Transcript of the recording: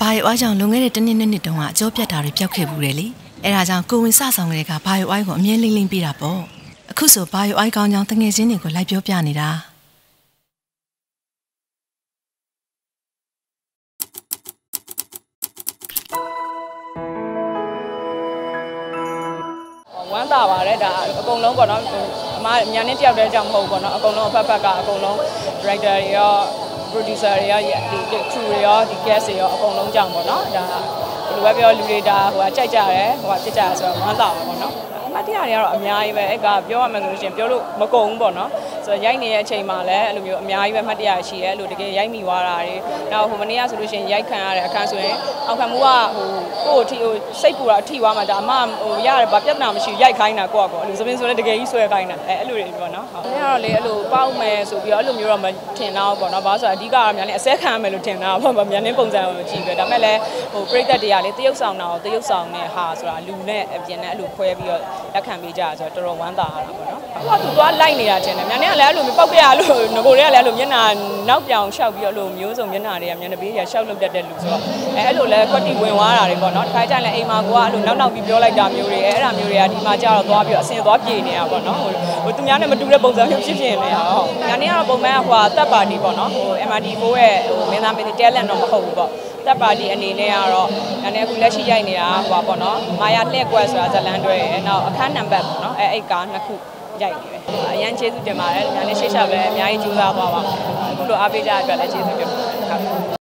ဘာရွိုးကြောင့်လွန်ခဲ့တဲ့တစ်နှစ်နှစ်နှစ်တုန်းကအကျိုးပြတ်တာတွေပျောက်ခဲ့ဘူးတယ်လေအဲဒါကြောင့်ကိုဝင်စဆောင်ကလေးကဘာရွိုးကိုအမြဲလိမ့်လိမ့်ပြတာပေါ့အခုဆိုဘာရွိုးကောင်းကြောင်းတငယ်ချင်းတွေကိုလိုက်ပြောပြနေတာဝမ်းသာပါတယ်ဒါအကုန်လုံးပေါ့နော်အမညာနဲ့တယောက်တည်းကြောင့်မဟုတ်ဘူးပေါ့နော်အကုန်လုံးအဖက်ဖက်ကအကုန်လုံး director တွေရော producer တွေရောဒီ crew တွေရောဒီ guest တွေရောအကုန်လုံးကြောင့်ပေါ့နော်ဒါဘယ်လိုပဲပြောလူတွေဒါဟိုကကြိုက်ကြတယ်ဟိုကပြစ်ကြရဆိုတော့ဝမ်းသာပါပေါ့နော်အမတရားတွေကတော့အများကြီးပဲအဲ့ကပြောရမယ်ဆိုလို့ရှိရင်ပြောလို့မကုန်ဘူးပေါ့နော် ဆိုတော့ရိုက်နေတဲ့အချိန်မှာလည်းအဲ့လိုမျိုးအများကြီးပဲမှတ်တရရှိရဲအဲ့လိုတကယ်ရိုက်မိသွားတာတွေနောက်ဟိုမနေ့ကဆိုလို့ရှိရင်ရိုက်ခံရတဲ့အခန်းဆိုရင်အောက်ခံမှုကဟိုကိုယ့်ကိုထိဟိုစိတ်ပူတာထိသွားမှဒါအမဟိုရတယ်ဗာပြဿနာမရှိရိုက်ခိုင်းတာကိုယ့်ကောအဲ့လိုသမင်းဆိုလည်းတကယ်ကြီးဆွဲခိုင်းတာအဲ့အဲ့လိုတွေပေါ့နော်ဟုတ်တယ်ကတော့လေအဲ့လိုပေါက်မယ်ဆိုပြီးတော့အဲ့လိုမျိုးတော့မထင်တော့ပေါ့နော်ဘာလို့ဆိုတော့အဓိကတော့မြန်နေအစဲခံရမယ်လို့ထင်တာပေါ့မြန်နေပုံစံကိုကြည့်ပဲဒါပေမဲ့လည်းဟိုပြိသက်တွေကလေတရုပ်ဆောင်တာကိုတရုပ်ဆောင်နဲ့ဟာဆိုတာလူနဲ့အပြင်နဲ့အဲ့လိုခွဲပြီးတော့ လက်ခံပေးကြဆိုတော့တော်တော်ဝမ်းသာရတာပေါ့နော်ဟိုကသူသွားလိုက်နေတာထင်တယ်မြန်နေကလည်းအဲ့လိုမျိုးပောက်ပြရလို့ငကိုတွေကလည်းအဲ့လိုမျက်နှာနောက်ပြောင်ရှောက်ပြီးတော့အဲ့လိုမျိုးစုံမျက်နှာတွေကမျက်နှာပေးတွေကရှောက်လုပ်တတ်တဲ့လူဆိုတော့အဲအဲ့လိုလဲကွက်တီဝင်သွားတာတွေပေါ့နော်တစ်ခါကျရင်လည်းအိမ်မှာကိုကအဲ့လိုနောက်နောက်ပြီးပြောလိုက်တာမျိုးတွေအဲ့ဒါမျိုးတွေကဒီမှာကြတော့သွားပြီးတော့အစင်သွားပြေနေတာပေါ့နော်ဟိုဟိုသူများနဲ့မတူတဲ့ပုံစံမျိုးဖြစ်ဖြစ်နေတာဟုတ်ညာနေကတော့ပုံမှန်ကဟိုသက်ပါတီပေါ့နော်ဟို MRD4 ရဲ့ဟိုမင်းသားမင်း talent တော့မဟုတ်ဘူးပေါ့ သက်ပါတီအနေနဲ့ကတော့ညာနေအခုလက်ရှိရိုက်နေတာဟိုပေါ့နော်မာယာလှည့်ကွက်ဆိုတာဇလန်တွဲရယ်နောက်အခန်းနံပါတ်ပေါ့နော်အဲအဲ့ကားနှစ်ခုရိုက်နေတယ်အရန်ကျေးဇူးတင်ပါတယ်ညာနေရှေ့ရှောက်လည်းအများကြီးကြိုးစားသွားပါအခုလိုအားပေးကြတဲ့အတွက်လည်းကျေးဇူးတင်ပါတယ်ဟုတ်